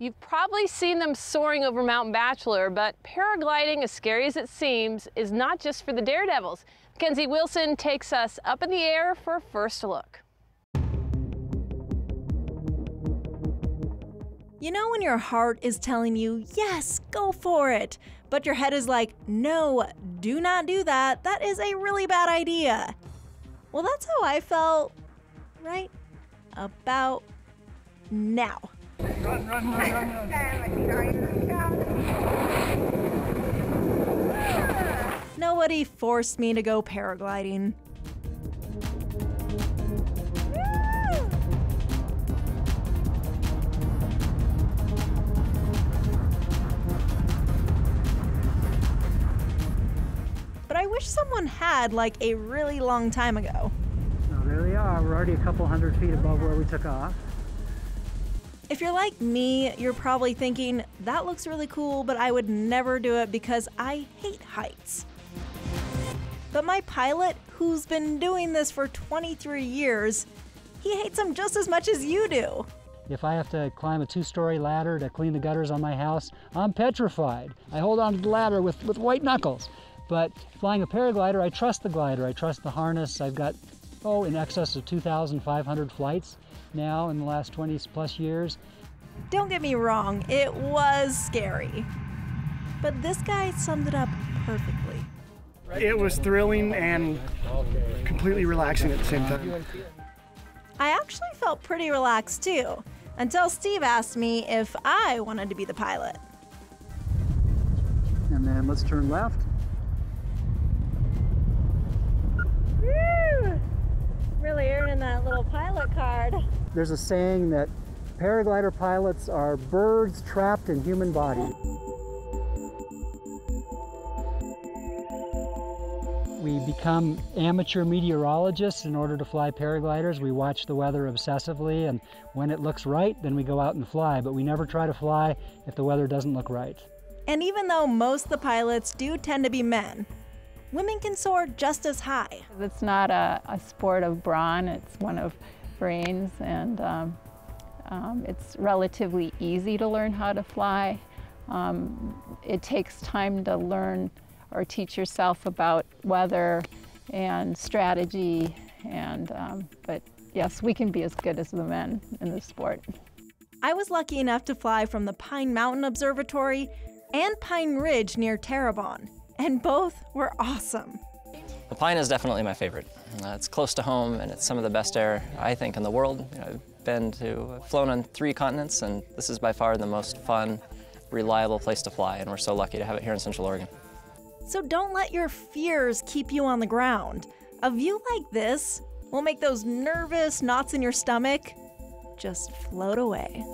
You've probably seen them soaring over Mount Bachelor, but paragliding, as scary as it seems, is not just for the daredevils. Mackenzie Wilson takes us up in the air for a first look. You know when your heart is telling you, yes, go for it, but your head is like, no, do not do that. That is a really bad idea. Well, that's how I felt right about now. Run, run, run, Nobody forced me to go paragliding. But I wish someone had like a really long time ago. There they are. We're already a couple hundred feet above where we took off. If you're like me, you're probably thinking, that looks really cool, but I would never do it because I hate heights. But my pilot, who's been doing this for 23 years, he hates them just as much as you do. If I have to climb a two-story ladder to clean the gutters on my house, I'm petrified. I hold on to the ladder with, with white knuckles. But flying a paraglider, I trust the glider, I trust the harness. I've got, oh, in excess of 2,500 flights now in the last 20 plus years. Don't get me wrong, it was scary. But this guy summed it up perfectly. It was thrilling and completely relaxing at the same time. I actually felt pretty relaxed too, until Steve asked me if I wanted to be the pilot. And then let's turn left. Little card. There's a saying that paraglider pilots are birds trapped in human body. We become amateur meteorologists in order to fly paragliders. We watch the weather obsessively, and when it looks right, then we go out and fly. But we never try to fly if the weather doesn't look right. And even though most of the pilots do tend to be men, women can soar just as high. It's not a, a sport of brawn, it's one of brains, and um, um, it's relatively easy to learn how to fly. Um, it takes time to learn or teach yourself about weather and strategy. And um, but yes, we can be as good as the men in the sport. I was lucky enough to fly from the Pine Mountain Observatory and Pine Ridge near Terrebonne, and both were awesome. The Pine is definitely my favorite. Uh, it's close to home and it's some of the best air, I think, in the world. You know, I've been to, flown on three continents and this is by far the most fun, reliable place to fly and we're so lucky to have it here in Central Oregon. So don't let your fears keep you on the ground. A view like this will make those nervous knots in your stomach just float away.